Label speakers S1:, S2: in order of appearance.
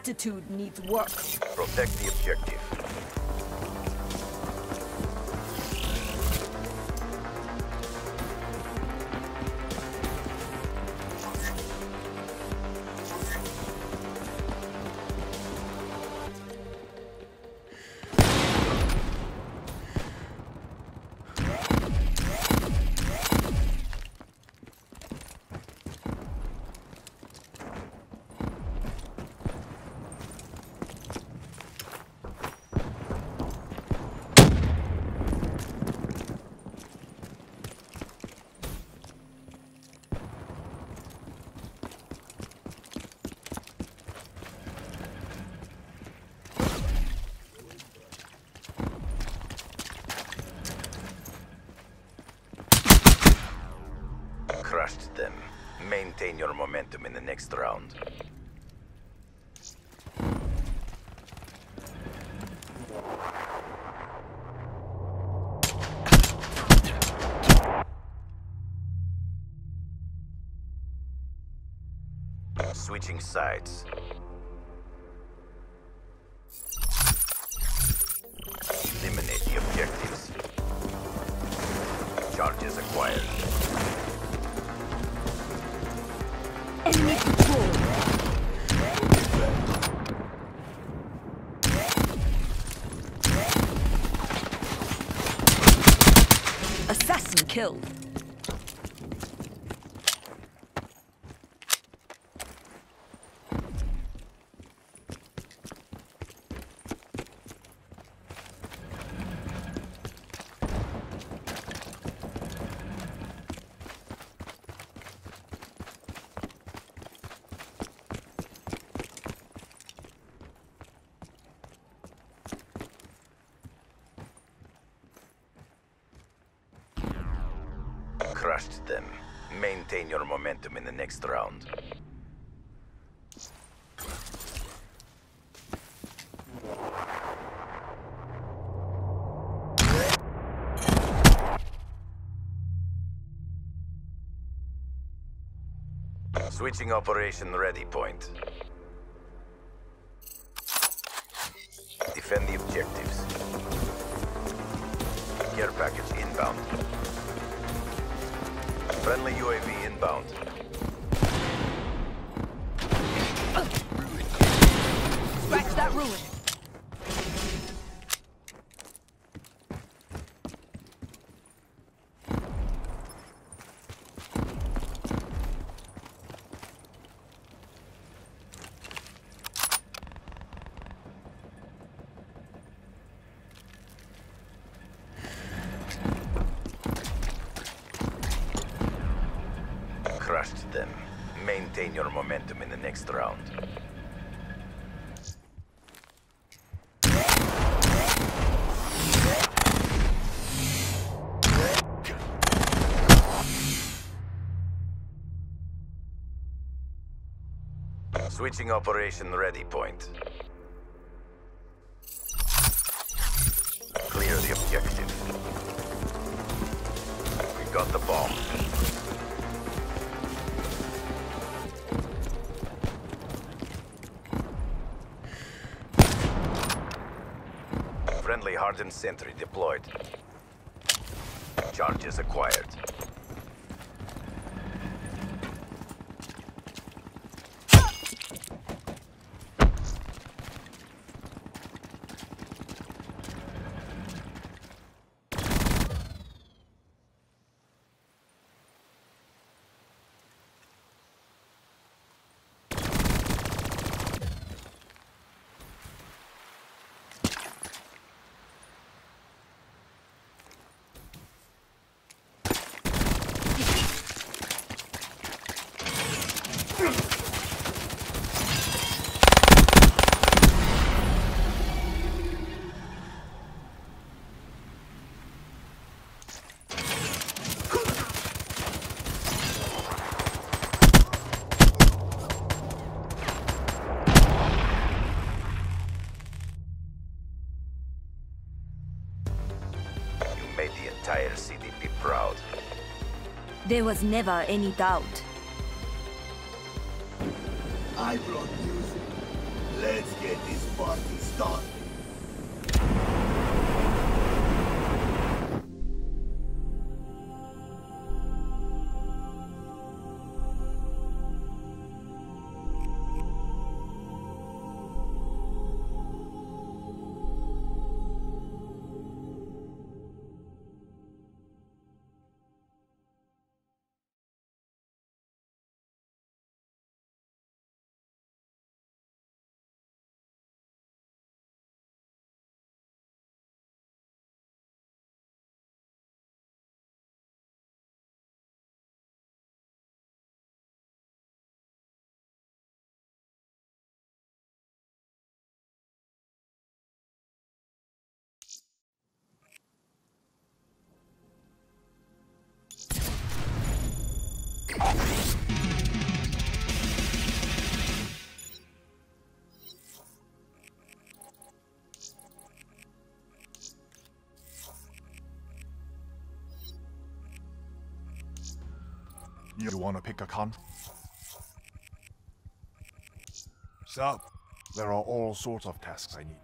S1: Attitude needs work.
S2: Protect the objective. Maintain your momentum in the next round. Switching sides. Eliminate the objectives. Charges acquired. Crushed them. Maintain your momentum in the next round. Switching operation ready point. Defend the objectives. Care package inbound. Friendly UAV inbound.
S1: Scratch that ruin.
S2: Crushed them. Maintain your momentum in the next round. Switching operation ready point. Clear the objective. We got the bomb. Friendly hardened sentry deployed. Charges acquired.
S1: There was never any doubt.
S3: I brought music. Let's get this party started.
S4: You wanna pick a con? So, there are all sorts of tasks I need.